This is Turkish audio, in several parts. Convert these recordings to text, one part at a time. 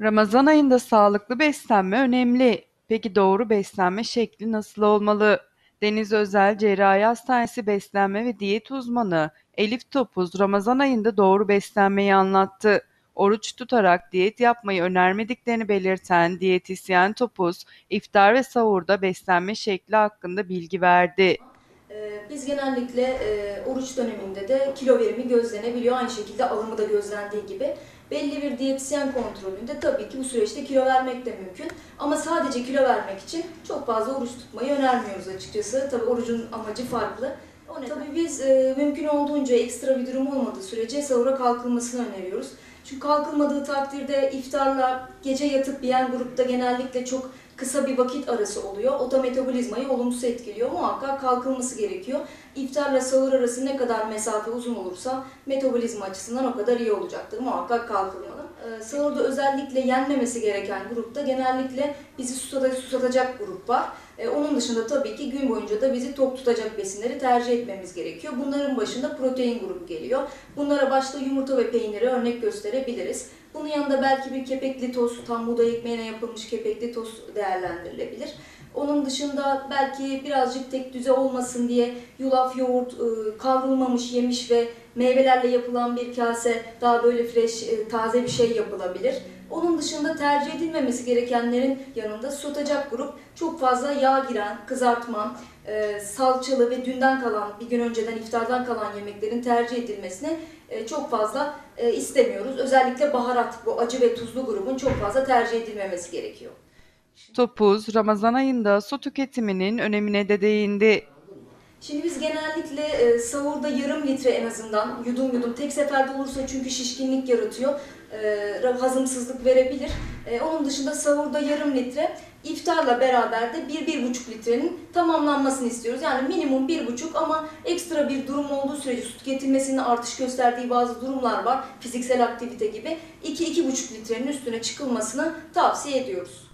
Ramazan ayında sağlıklı beslenme önemli. Peki doğru beslenme şekli nasıl olmalı? Deniz Özel Cerrahi Hastanesi Beslenme ve Diyet Uzmanı Elif Topuz Ramazan ayında doğru beslenmeyi anlattı. Oruç tutarak diyet yapmayı önermediklerini belirten diyetisyen Topuz, iftar ve sahurda beslenme şekli hakkında bilgi verdi. Ee, Biz genellikle e, oruç döneminde de kilo verimi gözlenebiliyor. Aynı şekilde alımı da gözlendiği gibi. Belli bir diyetisyen kontrolünde tabii ki bu süreçte kilo vermek de mümkün. Ama sadece kilo vermek için çok fazla oruç tutmayı önermiyoruz açıkçası. Tabii orucun amacı farklı. O tabii biz e, mümkün olduğunca ekstra bir durum olmadığı sürece sahura kalkılmasını öneriyoruz. Çünkü kalkılmadığı takdirde iftarla gece yatıp yiyen grupta genellikle çok kısa bir vakit arası oluyor. O da metabolizmayı olumsuz etkiliyor. Muhakkak kalkılması gerekiyor. İftarla sahur arası ne kadar mesafe uzun olursa metabolizma açısından o kadar iyi olacaktır. Muhakkak kalkılmalı. Ee, sahurda özellikle yenmemesi gereken grupta genellikle bizi susata- susatacak grup var. Ee, onun dışında tabii ki gün boyunca da bizi tok tutacak besinleri tercih etmemiz gerekiyor. Bunların başında protein grubu geliyor. Bunlara başta yumurta ve peyniri örnek gösterebiliriz. Bunun yanında belki bir kepekli tost, tam buğday ekmeğine yapılmış kepekli tost değerlendirilebilir. Onun dışında belki birazcık tek düze olmasın diye yulaf, yoğurt, e, kavrulmamış yemiş ve meyvelerle yapılan bir kase daha böyle fresh, e, taze bir şey yapılabilir. Onun dışında tercih edilmemesi gerekenlerin yanında sotacak grup çok fazla yağ giren, kızartma, e, salçalı ve dünden kalan, bir gün önceden iftardan kalan yemeklerin tercih edilmesini e, çok fazla e, istemiyoruz. Özellikle baharat, bu acı ve tuzlu grubun çok fazla tercih edilmemesi gerekiyor. Topuz Ramazan ayında su tüketiminin önemine de değindi. Şimdi biz genellikle e, sahurda yarım litre en azından yudum yudum tek seferde olursa çünkü şişkinlik yaratıyor. E, hazımsızlık verebilir. E, onun dışında sahurda yarım litre iftarla beraber de 1-1,5 litrenin tamamlanmasını istiyoruz. Yani minimum 1,5 ama ekstra bir durum olduğu sürece su tüketilmesinin artış gösterdiği bazı durumlar var. Fiziksel aktivite gibi 2-2,5 litrenin üstüne çıkılmasını tavsiye ediyoruz.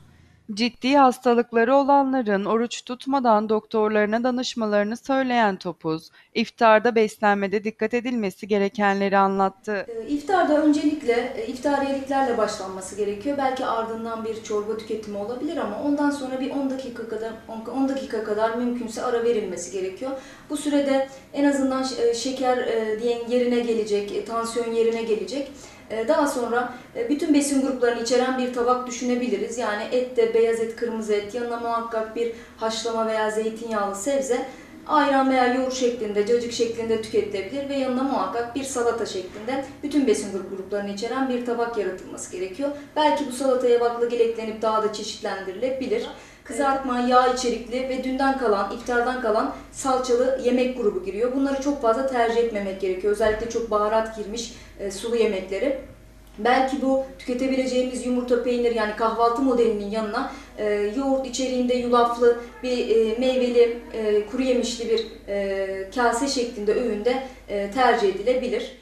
Ciddi hastalıkları olanların oruç tutmadan doktorlarına danışmalarını söyleyen Topuz, iftarda beslenmede dikkat edilmesi gerekenleri anlattı. E, İftarda öncelikle e, iftariyeliklerle başlanması gerekiyor. Belki ardından bir çorba tüketimi olabilir ama ondan sonra bir 10 dakika kadar 10 dakika kadar mümkünse ara verilmesi gerekiyor. Bu sürede en azından e, şeker e, diyen yerine gelecek, tansiyon yerine gelecek. E, Daha sonra e, bütün besin gruplarını içeren bir tabak düşünebiliriz. Yani et de beyaz et, kırmızı et, yanına muhakkak bir haşlama veya zeytinyağlı sebze, ayran veya yoğurt şeklinde, cacık şeklinde tüketilebilir ve yanına muhakkak bir salata şeklinde bütün besin grup- gruplarını içeren bir tabak yaratılması gerekiyor. Belki bu salataya baklagil eklenip daha da çeşitlendirilebilir. Kızartma, yağ içerikli ve dünden kalan, iftardan kalan salçalı yemek grubu giriyor. Bunları çok fazla tercih etmemek gerekiyor. Özellikle çok baharat girmiş e, sulu yemekleri. Belki bu tüketebileceğimiz yumurta, peynir yani kahvaltı modelinin yanına e, yoğurt içeriğinde yulaflı bir e, meyveli, e, kuru yemişli bir e, kase şeklinde öğünde e, tercih edilebilir.